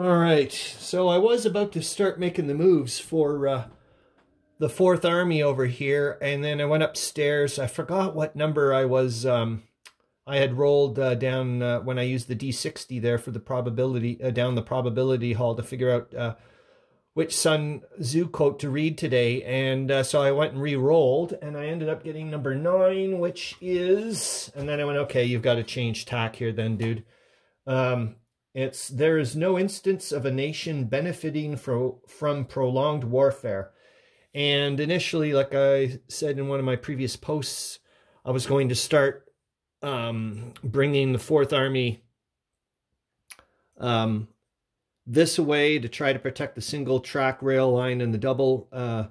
All right, so I was about to start making the moves for uh, the Fourth Army over here, and then I went upstairs. I forgot what number I was. Um, I had rolled uh, down uh, when I used the D60 there for the probability uh, down the probability hall to figure out uh, which Sun Tzu quote to read today, and uh, so I went and re-rolled, and I ended up getting number nine, which is, and then I went, okay, you've got to change tack here, then, dude. Um, it's there is no instance of a nation benefiting from from prolonged warfare and initially, like I said in one of my previous posts, I was going to start um, bringing the Fourth Army um, this way to try to protect the single track rail line and the double uh,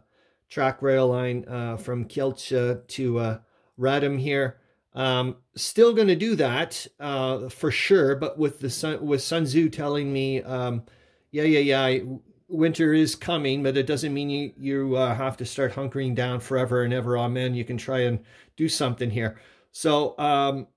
track rail line uh, from Kielce to uh, Radom here. Um, still going to do that uh, for sure, but with the sun, with Sun Tzu telling me, um, yeah, yeah, yeah, winter is coming, but it doesn't mean you, you uh, have to start hunkering down forever and ever. Amen. You can try and do something here. So, um,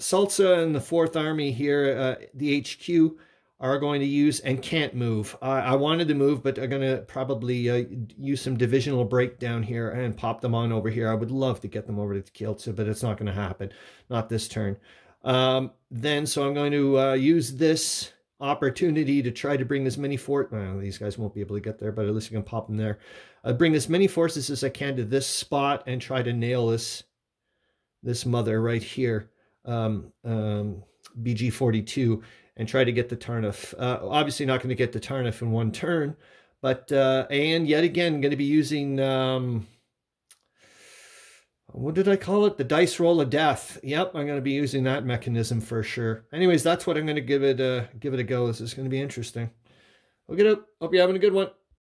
Salza and the Fourth Army here, uh, the HQ, are going to use and can't move. I wanted to move, but I'm going to probably uh, use some divisional breakdown here and pop them on over here. I would love to get them over to Kielce, but it's not going to happen. Not this turn. Um, then, so I'm going to uh, use this opportunity to try to bring as many forces. Well, these guys won't be able to get there, but at least I can pop them there. Uh, bring as many forces as I can to this spot and try to nail this this mother right here, um, um, BG42, and try to get the Tarnow. Uh, obviously not going to get the Tarnow in one turn, but, uh, and yet again, going to be using, um, what did I call it? The dice roll of death. Yep, I'm going to be using that mechanism for sure. Anyways, that's what I'm going to give it a give it a go. This is going to be interesting. Look it up. Hope you're having a good one.